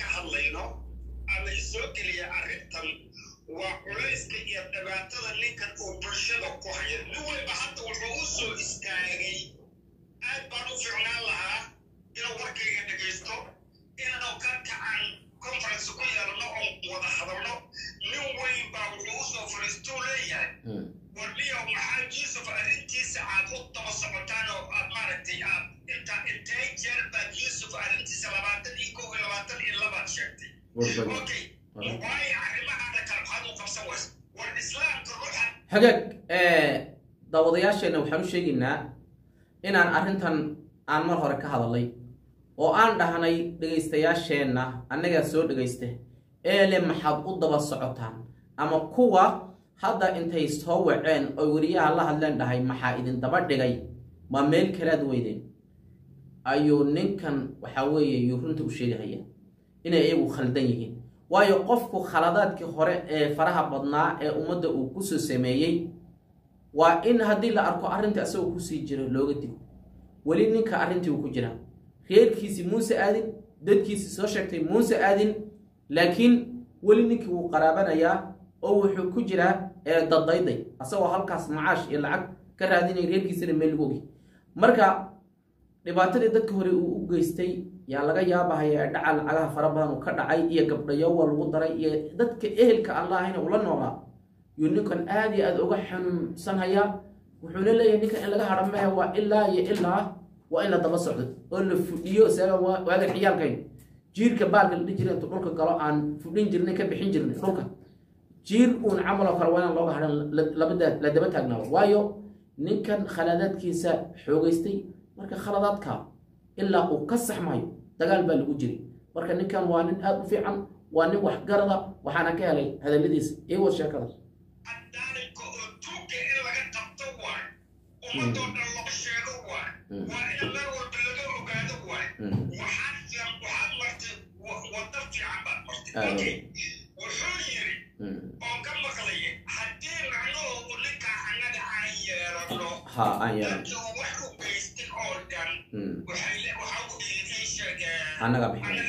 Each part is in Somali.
ka hadlayno ama isoo geliya arrintan waa culayska iyo dhibaatada ninkan uu bulshada ku haya nin waliba hadda wuxuu u soo istaagay aad baan u ficnaan lahaa inuu warkayga dhegaysto inaanu ka kacan conference ku yeelno oon wada hadalno. Nin weyn baa wuxuu u soo fariistuu leeyahay. Warniyo maxaa yuusuf arrintiisa aad u daba socotaan oo aad maaragtay aad inta intee jeer baad yuusuf arrintiisa labaatan iyo kow iyo labaatan iyo labaad sheegtay okay. Waayo arrimahaada kale maxaad u qabsan waysa war islaamka ruuxa hagaag daawadayaasheenna waxaan u sheegaynaa inaan arrintan aan mar hore ka hadalay oo aan dhahnay dhegaystayaasheenna annagaa soo dhegaysta eele maxaad u daba socotaan ama kuwa hadda intay soo waceen oo weriyaha la hadleen dhahay maxaa idin daba dhigay? Ma meel kalaad weydeen ayuu ninkan waxaa weeye runta u sheegahaya inay iyagu khaldan yihiin. Waayo qofku khaladaadkii hore ee faraha badnaa ee ummadda uu ku soo sameeyey waa in haddii la arko arrinta isagoo ku sii jiro looga digo. Weli ninka arrintii uu ku jiraa reerkiisii muuse aadin dadkiisii soo sheegtay muuse aadin laakiin weli ninkii wuu qaraabanayaa oo wuxuu ku jiraa ee dadayday. Asagoo halkaas macaash iyo lacag ka raadinaya reerkiisana meel lagu ogi. Marka dhibaatadii dadka hore uu u geystay yaa laga yaabahaya ee dhaca lacagaha fara badan uu ka dhacay iyo gabdhayowa lagu daray iyo dadka ehelka aan lahayna ula noolaa. Yuu ninkan aada iyo aada uga xanuunsanhayaa. Wuxuuna leeyahay ninkan in laga hadha waa ilaa iyo ilaa waa in la daba socdo oo la fudhiyo isaga waagan ciyaalkayn jiirka baalka la dhihi jiray intu dhulka galo aan fudhin jirnay ka bixin jirnay dhulka. Jiir uun camaloo kale waa inaan looga hadhan la daba taagnaado. Waayo ninkan khaladaadkiisa xoogaystay marka khaladaadka ilaa uu ka saxmayo dagaal baa lagu jiray. Marka ninkan waa nin aada u fiican waa nin waxgarada waxaana ka helay hadalladiisa iwad sheekada ha aan yeelan dadkii uu wax u geystay oo dhan waxay le waxa uu ii sheegeen annaga bixinay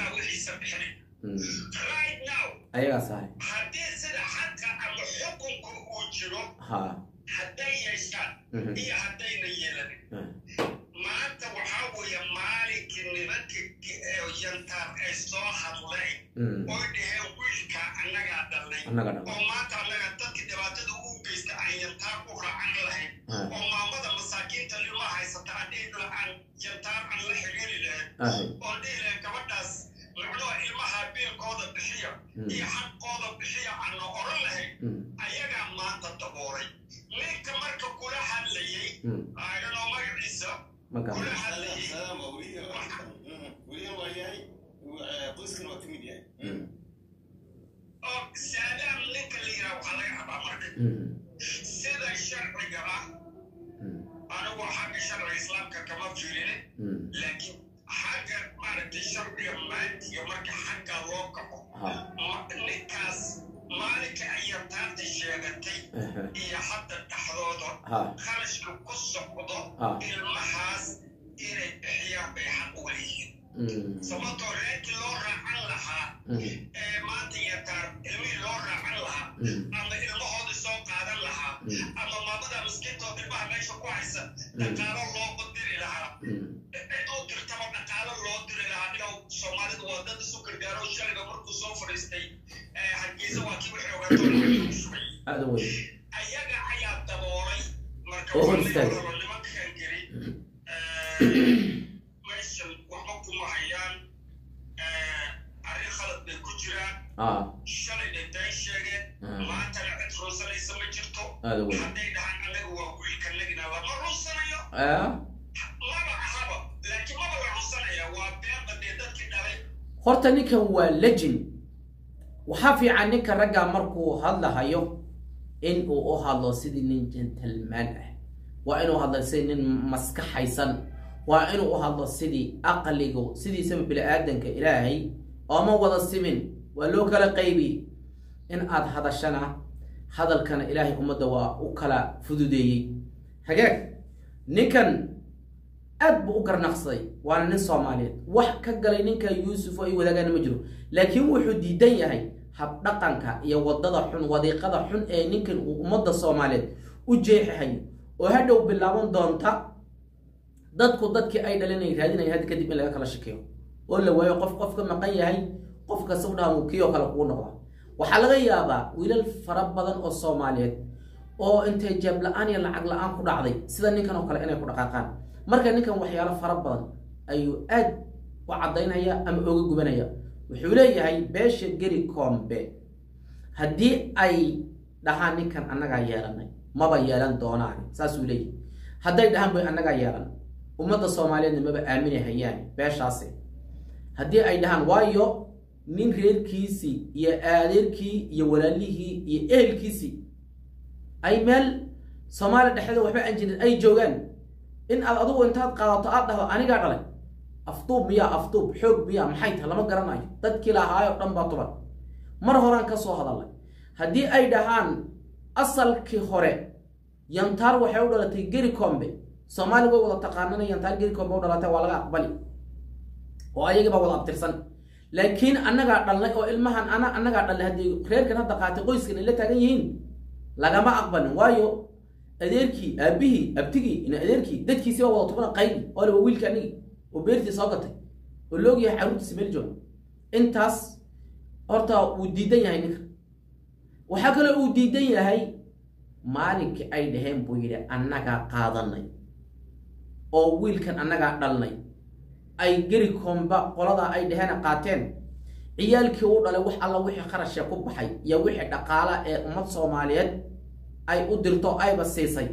right now. Ayagaa sahay. Haddii sida xagga ama xukunka uu jiro ha. hadday yeeshaan iyo haddayna yeelanin maanta waxaa weeye maalinkii nimanka yantaar ay soo hadleen oy dhaheen wiilkaa annagaa dhalnay oo dhihi lahayn gabadhaas macnuha ilmaha biilkooda bixiya iyo xaqooda bixiya aana oran lahayn ayagaa maanta daboolay ninka marka kula hadlayay aydhanoo magaciisa maka kula hadlayay oo saadaam ninka la yidhaha waxaa laga rabaa marka sida sharciga ah anigu xagga sharciga islaamka kama fiirine laakiin xagga maaragtay sharciga maadiga marka xagga loo kaco ninkaas maalinka ayaa taarta sheegatay iyo hadda dhexdooda ha. Kharashka ku socdo ha. Ilmahaas inay bixiyaan bay xaq u leeyihiin sababtoo reerkii loo raacan lahaa ee maanta yataar ilmihii loo raacan lahaa ama ilmahoodii soo qaadan lahaa ama maamada miskiintood ilmaha meesha ku haysa dhaqaalo loo diri lahaa dhaqaalo loo diri lahaa dhigow soomaalidu waa dad isu gargaaro shaliga markuu soo fadhiistay hargeysa waa kii wixii ogaatoo shubay ayaga ayaa daboolay marka nimankan geli meeshan waxba kuma hayaan arrin khalad bay ku jiraan ha shalay been sheegeen maantana cid runsanaysa ma jirto hadday dhahaan annaga waa wiilkanagina lama runsanayo horta ninkan waa legend. Waxaa fiican ninka ragga markuu hadlahayo in uu u hadlo sidii nin gentleman ah. Waa inuu hadlo sidii nin maskaxaysan. Waa inuu u hadlo sidii aqligu sidiisaba bini-aadanka ilaahay ooma wada simin. Waa loo kala qaybi. In aad hadashana hadalkana ilaahay ummadda waa u kala fududeeyey. Hagaag. Ninkan aad buu u garnaqsaday waana nin soomaaliyeed. Wax ka galay ninka yuusuf oo ay wadaagaana ma jiro. Laakiin wuxuu diidan yahay habdhaqanka iyo waddada xun wadiiqada xun ee ninkan uu ummadda soomaaliyeed u jeexahayo oo hadhow bilaaban doonta dadku dadkii ay dhalinay raadinaya hadda kadib in laga kala shakeeyo oo la waayo qof qof ka maqan yahay qof kasta u oo kale kugu noqda waxaa laga yaabaa wiilal fara badan oo soomaaliyeed oo intay jeeb la'aan iyo lacag la'aan ku dhacday sida ninkan oo kale inay ku dhaqaaqaan marka ninkan waxyaalo fara badan ayuu aad u caddaynaya ama oga gubanaya. Wuxuu leeyahay beesha geri koombe. Haddii ay dhahaan ninkan annagaa yeelanay maba yeelan doonaan saasuu leeyahay. Hadday dhahaan bay annagaa yeelan. Ummadda soomaaliyeedna maba aamini hayaan beeshaasi. Haddii ay dhahaan waayo nin reerkiisii iyo aadeerkii iyo walaalihii iyo ehelkiisii ay meel soomaaliya dhexdeeda waxba aan jirin ay joogaan in aad adugu intaad qaadato aad dhahdo anigaa dhalay. Afduub miyaa afduub xoog miyaa maxay tahay? Lama garanayo. Dadkii lahaayo dhan baa tuban mar horaan ka soo hadalnay haddii ay dhahaan asalkii hore yantaar waxay u dhalatay geri combe soomaaliga way wada taqaanana yantaar geri combe u dhalatay waa laga aqbali. Oo ayagii baa wada abtirsan. Laakiin annagaa dhalnay oo ilmahan ana annagaa dhalnay haddii reerkan hadda qaatay qoyskan ay taagan yihiin lagama aqbalin. Waayo adeerkii aabihii abtigii adeerkii dadkiisii baa wada tubana qaybi oo waa wiilka anigii oo beertii soo gatay oo loogyahay caruurtiisa meel jooga. Intaas horta wuu diidan yahay ninka. Waxaa kaloo uu diidan yahay maalinkii ay dhaheen buu yidhi annagaa qaadanay oo wiilkan annagaa dhalnay. Ay geri komba qoladaa ay dhaheen qaateen. Ciyaalkii u dhalay wax alla wixii qarashee ku baxay iyo wixii dhaqaala ee ummad soomaaliyeed ay u dirto ayba siisay?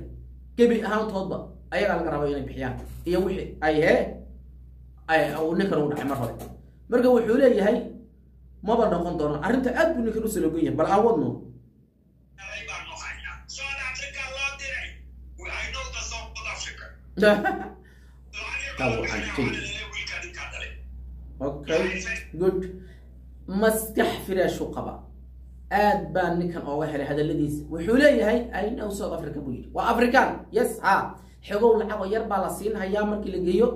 Gebi ahaantoodba ayagaa laga raba inay bixiyaan. Iyo wixii ay hee ninkan u dhacay mar hore. Marka wuxuu leeyahay maba noqon doono arrinta aad buu ninkan u saloogan yahay bal aan wadno okay good. Maskax firaashu qaba aad baa ninkan ooga helay hadaladiisa wuxuu leeyahay aynaw south africa buu yidhi. Waa african yes ha. Xogow lacag oo yar baa la siin hayaa markii la geeyo.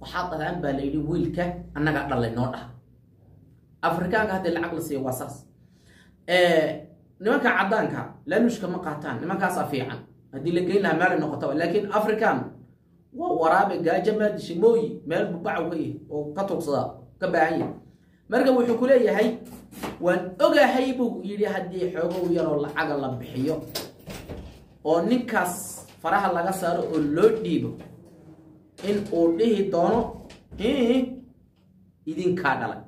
Waxaa dhalaan baa la yidhi wiilka annagaa dhalay noo dhaha. Afrikaanka haddii lacag la siiyo waa saas. Nimanka caddaanka laalushka ma qaataan nimankaasaa fiican. Haddii la geyn lahaa meelay noqotaba laakiin african waa waraabe gaajo maadishi mooyi meel bubacaw ka yahi oo ka tuugsadaa ka baahan yahay marka wuxuu ku leeyahay waan ogahay buu yidhi haddii xoogow yaroo lacaga la bixiyo oo ninkaas faraha laga saaro oo loo dhiibo in uu dhihi doono idinkaa dhalay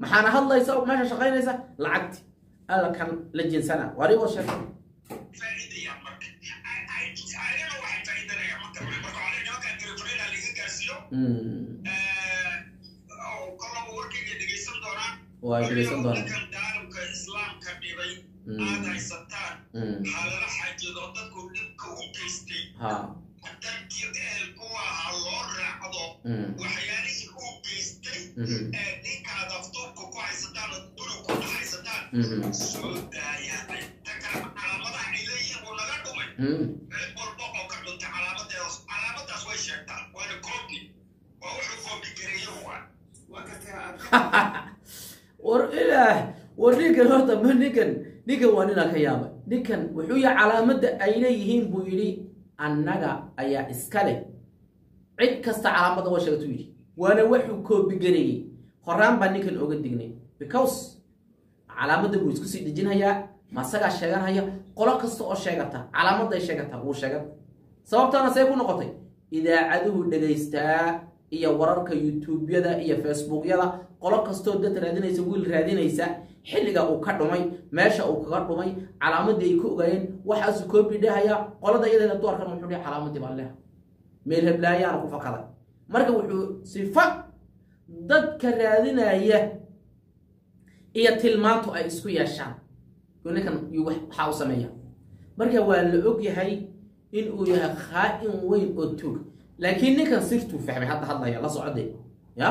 maxaana hadlaysa meesha shaqaynaysa lacagti alla kan la jinsana warigoo sheeg dhibka u geystay ha dadkii ehelku ahaa loo raacdo waxyaalihii uu geystay ee ninkaad afduubka ku haysataan oo duri ku haysataan soo daayaan ta kale calaamadaha ay leeyihiin wuu naga dhumay cid walba oo ka dhuntay calaamadeedas calaamadaas way sheegtaan waana koobi waa wuxuu koobi gareeyo waa war ilaah war ninkan horta ma ninkan ninkan waa ninaa ka yaabay. Ninkan wuxuu yahay calaamadda ay leeyihiin buu yidhi annaga ayaa iska leh. Cid kasta calaamadda waa sheegatu yidhi waana waxuu koobigareeyey horaan baa ninkan oga dignay. Because calaamadda buu isku sii dhejinhayaa masagaa sheeganhaya qolo kasta oo sheegata calaamadday sheegata wuu sheegan sababtaana see ku noqotay idaacaduhu dhegaystaa iyo wararka youtubeyada iyo facebookyada. Qolo kastoo dad raadinaysa wiil raadinaysa xilliga uu ka dhumay meesha uu kaga dhumay calaamadii ay ku ogaayeen waxaasuu koobi dhahaya qolada iyadeena duarkan wuxuu dhihi calaamadii baan leha. Meel heblaayaana ku fakaday marka wuxuu sifa dadka raadinaya iyo tilmaantu ay isku yeeshaan. Ninkan waxaa u sameeya marka waa la og yahay in uu yahay khaa-in weyn oo tuug laakiin ninkan sirtuu fahmay hadda hadlaya la socode ya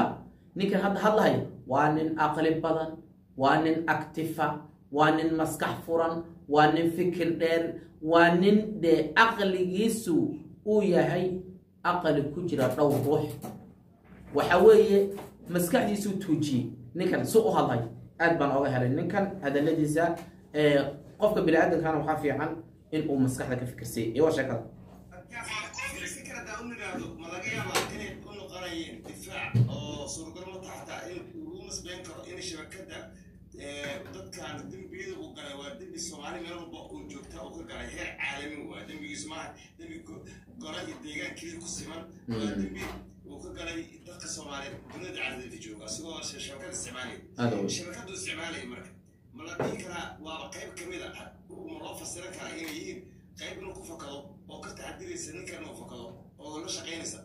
ninkan hadda hadlahaya waa nin aqli badan waa nin actifa waa nin maskax furan waa nin fikir dheer waa nin dee aqligiisu uu yahay aqali ku jira dhowr ruux waxa weeye maskaxdiisuu tuujiyey ninkan si u hadlay aad baan oga helay ninkan hadaladiisa qofka bini aadamkana waxaa fiican in uu maskaxda ka fikirsay iyo waa sheekada waa dembi soomaali meel walba uu joogta uu ka galay heer caalami waa dembigiisu maaha dembi go- gora iyo deegaan keliya ku siman waa dembi uu ka galay dadka soomaaliyeed dunida caalamada jooga asigoo shabakada isticmaalaya aada wey shabakadu isticmaalaya marka ma la dhihi karaa waaba qayb ka mid a ma loo fasiran karaa inay yihiin qayb inuu ku fakado oo ka taxadiraysa ninkan inuu fakado oo la shaqaynaysa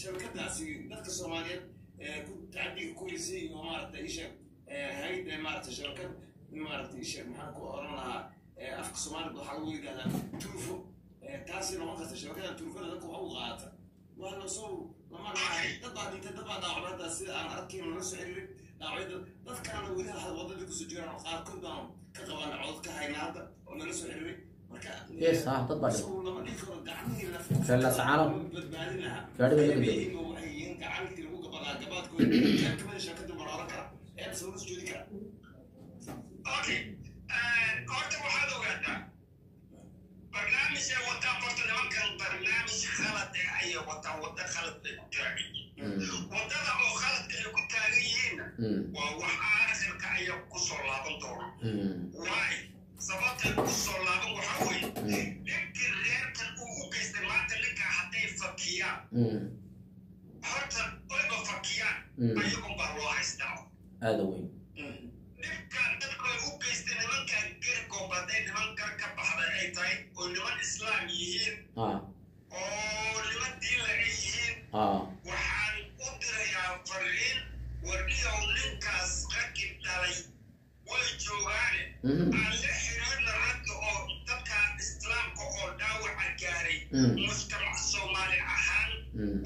shabakadaasi dadka soomaaliyeed ee ku tacadiga kulisay oo maaragtay isha hayd maaragtay shabakad maaragtay isha maxaan ku oran lahaa ee afka soomaalida waxaa lagu yidhahdaa turfo taasi noqon karta shabakada turfada dadka waxa u qaadata waa la soo lama dhahay dad baa dhintay dad baa dhaawacmay hadda sida aan arkayn lala soo xiriirin dhaawacyada dad kalena weli had wadada kusoo jiraan oo qaarkood baan ka qabana codod ka hayna hadda oo nala soo xiriiray marka yes ah dad baa lama dhihi karo gacmihii laf Fella Sacaano. badbaadin lahaa. Qaybihiina waxay yihiin gacantii lagu gabadaa gabaadkooda qayb kamida shakada baa la oran karaa ee soo la sujoodi karaa Okay. Eh, horta waxaad ogaataa barnaamij ay wataan horta nimankan barnaamij khalad eh ayay wataan wadda khalad bay ku taagan yihiin waddada oo khaladka ay ku taagan yihiinna waa wax aakhirka ayaa ku soo laaban doona waay sababtay ku soo laaban waxaa weeye ninkii reerkan uu u geystay tahay oo niman islaam yihiin oo niman diinla ay yihiin waxaan u dirayaa fariin warniyow ninkaas raggi dhalay way joogaane aan la xiriirna ragga oo dadka islaamka oo dhaawaca gaaray mujtamac soomaali ahaan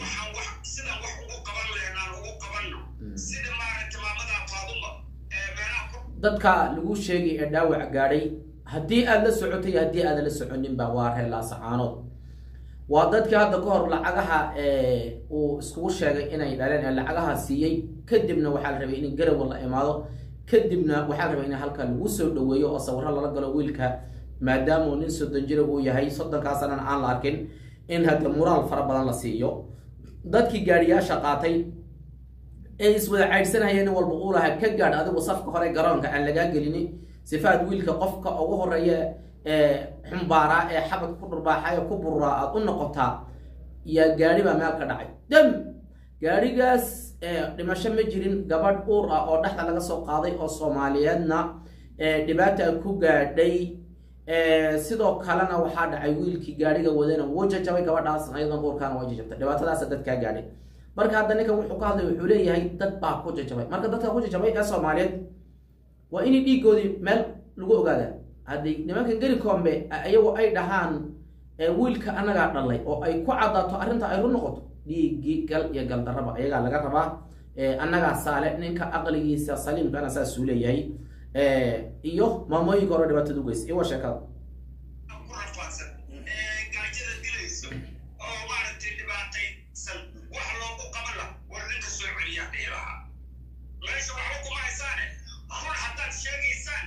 waxaan wax sidaan wax ugu qaban lahayn aan ugu qabanno sida maaragta maamada faaduma ee meelaha dadka lagu sheegay ee dhaawac gaadhay haddii aad la socotay haddii aadan la soconinba waa reer laasacaanood waa dadkii hadda ka hor lacagaha uu iskugu sheegay inay dhaleen ee lacagaha siiyey kadibna waxaa la rabay in garawa la imaado. Kadibna waxaa la rabay in halka lagu soo dhaweeyo oo sawiro lala galo wiilka maadaama uu nin soddon jira uu yahay. Soddonkaa sanana aan la arkin in hadda muraal fara badan la siiyo. Dadkii gaadhiyaasha qaatay ee iswada caydhsanayeen walba uu lahaa ka gaadh adigu safka hore garoonka aan lagaa gelini sifaad wiilka qofka ugu horreeya ee xumbaaraa ee xabad ku dhurbaaxay ku bururaa aad u noqotaa yaa gaadhi baa meel ka dhacay. Dam gaadhigaas ee dhimasho ma jirin. Gabadh uur ah oo dhexda laga soo qaaday oo soomaaliyeedna ee dhibaata ku gaadhay. Ee sidoo kalena waxaa dhacay wiilkii gaadhiga wadana wuu jajabay gabadhaasna iyadoon uurkaana waa jajabtay. Dhibaatadaasa dadkaa gaadhay. Marka hadda ninkan wuxuu ka hadlay wuxuu leeyahay dad baa ku jajabay. Marka dadka ku jajabay ee soomaaliyeed waa inay dhiigoodii meel lagu ogaada. Haddii nimankan geli koombe iyagu ay dhahaan wiilka annagaa dhalay oo ay ku caddaato arrinta ay run noqoto dhiiggii gal iyo galdarraba ayagaa laga rabaa annagaa saale ninka aqligiisa saliimkana saasuu leeyahay ee iyo maamooyinka hore dhibaatada u geysa iyo waa sheekada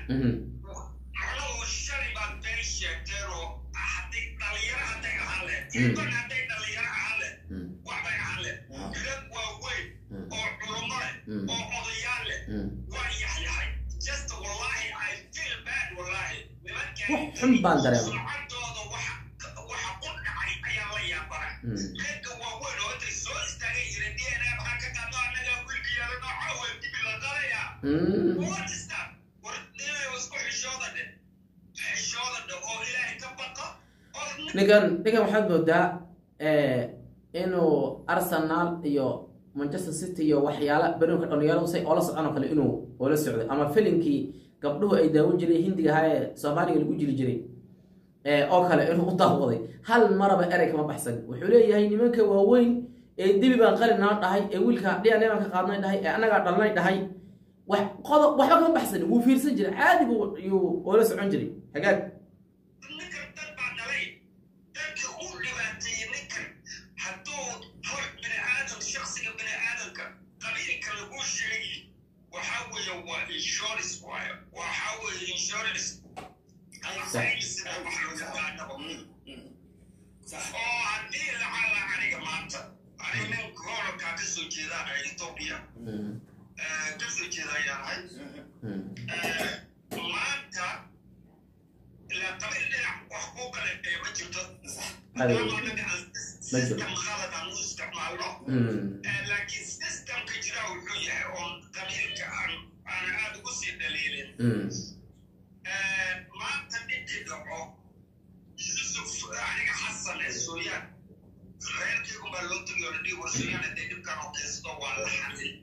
macnuhu shalay baad been sheegteen oo hadday dhalinyaro hadday ahaan leh iban hadday dhalinyaro ahaan leh waxbay ahaan leh rag waaweyn oo culummo leh oo odayaal leh Mm. waa yaxyaxay just wallahi i feel bad wallahi nimankan wax xun baan dareemay sumcadooda waxa ku dhacay ayaa la yaabara Mm. ragga waaweyn oo intay soo istaagay yiri d n a maxaa ka qaadno annagaa wiilka yeelo nooca wey dibi la dalaya Mm. what is that war inay isku xishooda dhe xishooda dhe oo ilaahay ka baqa oo ninkan ninkan waxaad moodaa eh, inuu arsenal iyo manchester city iyo waxyaala beriunka dhalinyaro say oola socon oo kale inuu oola socday ama filinkii gabdhuhu ay daawan jireen hindiga ahaa ee soomaaliga lagu jiri jiray eh, oo kale inuu u daawaday hal maraba erey kama baxsan. Wuxuu leeyahay nimanka waaweyn ee dibi baan qalin nala dhahay ee wiilka dhianebaan ka qaadnay dhahay ee annagaa dhalnay dhahay waxba kama baxsanin wuu fiirsan jiray. Caadi buu yuu oola socon jiray. Hagaag system khalad aan u isticmaalno laakiin systemka jira wuxuu yahay oon qabiilka aan aan aad ugu sii dhaliilin maanta dhibkii dhaco yusuf aniga xasan ee suryaan reerkaygu baa loo tegiyo la dhihi war suryaan hadday dhibkan oo kaysto waa la xalin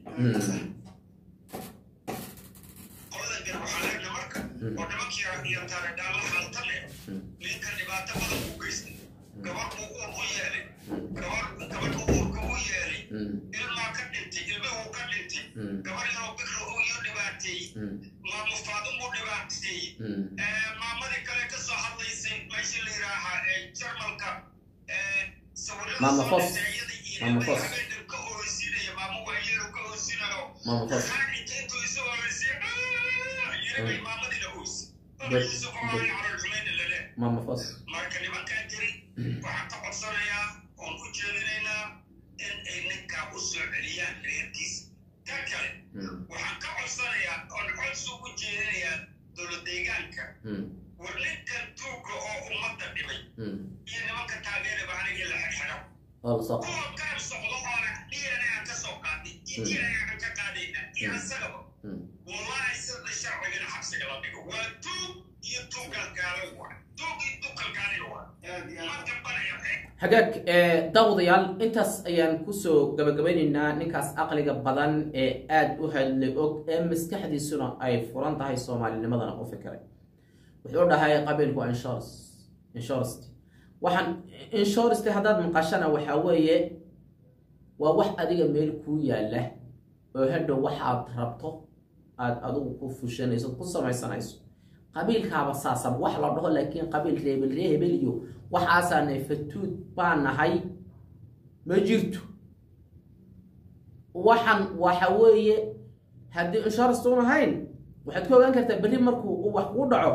gabadh uu uur ku yeelay gabadh gabadh uu uurka u yeelay ilmaa ka dhintay ilmahuu ka dhintay gabadh yaroo bikra uu iyo dhibaateey maamo faadan buu dhibaateey maamadii kale ka soo hadlaysay meesha la yidhaahaa jarmalka sawirada soo dhintayada iyo habeenkan ka hoosinaya maamo waayeeru ka hoosinayo xaalinta intuu isu horeysay yiribay maamadina ooysay mama fos marka nimankan waxaan ka codsanayaa oon ku jeedinaynaa in ay ninkaa u soo celiyaan reerkiisa ka kale waxaan ka codsanayaa oon codsi ugu jeedinayaa dowlad deegaanka war ninkan tuuga oo ummadda dhibay iyo nimanka taageeraba anigii la qabo kuwa gaar socdo oona dhiyana aan ka soo qaadnay iyo dhiyana aan ka qaadayna iyo asagaba wallahi sida sharcigana xabsiga la dhigo waa tuug aad hagaag gabanaya daawadayaal intaas ayaan ku soo gabagabeynaynaa ninkaas aqliga badan ee aada u hadlay og ee maskaxdiisuna ay furan tahay soomaalinimadana u fikiray wuxuu dhahay qabiilku insurance insurance. Waxaan insurance haddaad maqashana waxaa weeye waa wax adiga meel kuu yaalla oo hadhow waxaad rabto aad adigu ku fushanayso ku samaysanayso qabiilkaaba saasaba wax la dhaho laakiin qabiil reebel ree hebel iyo waxaasaanay fatuud baa nahay ma jirto. Waxan waxa weeye haddii insurance un ahayn waxaad ka ogaan kartaa berri markuu uu wax kuu dhaco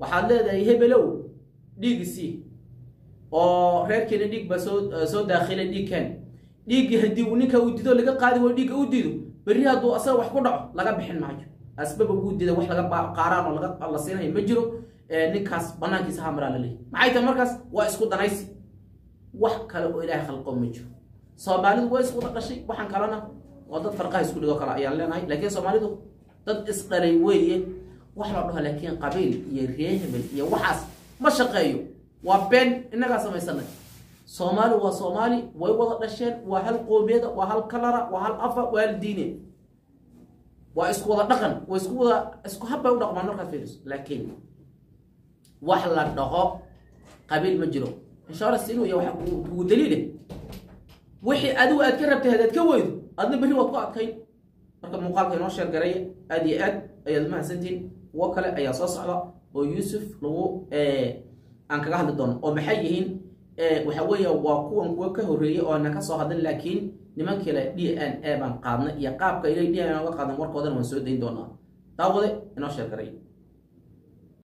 waxaad leedahay hebelow dhiigisi oo reerkeena dhiig baa soo soo daakhilay dhiigkan dhiiggii haddii ninka uu dido laga qaadi waayo dhiigga u dido berri hadduu asaga wax ku dhaco laga bixin maayo asbaba kuu dida wax laga qaaraan oo la siinayo ma jiro ninkaas banaankiisa hamaraa la leeyahy maxay tahay markaas? Waa isku danaysi. Wax kale oo ilaahay khalqo ma jiro. Soomaalidu waa iswada dhashay waxaan kalena waa dad farqaha isku dhigoo kale ayaan leenahay laakiin soomaalidu dad isdhalay weeye. Wax la dhaho laakiin qabiil iyo reehebel iyo waxaas ma shaqeeyo. Waa been innagaa samaysanay soomaali waa soomaali way wada dhasheen waa hal qoomiyada waa hal kalara waa hal afa waa hal diine waa isku wada dhaqan waa isku wada isku habbay u dhaqmaan markaad fiiriso. Laakiin wax la dhaho qabiil ma jiro. Insurance inuu yahay waxa kugu- daliile wixii adigu aad ka rabtay hadaad ka weydo adna berri waad ku adkayn. Marka muuqaalka inoo sheer garaya aad iyo aad ayaad mahadsantihiin kuwo kale ayaa soo socda oo yuusuf lagu aan kaga hadli doono. Oo maxay yihiin waxa weeye waa kuwan kuwa ka horreeyey oo na ka soo hadlin laakiin nimankii le d n a baan qaadnay iyo qaabka ilay d n a uga qaadan warkoodana waan soo dayn doonaa. Daawade inoo sheer garaya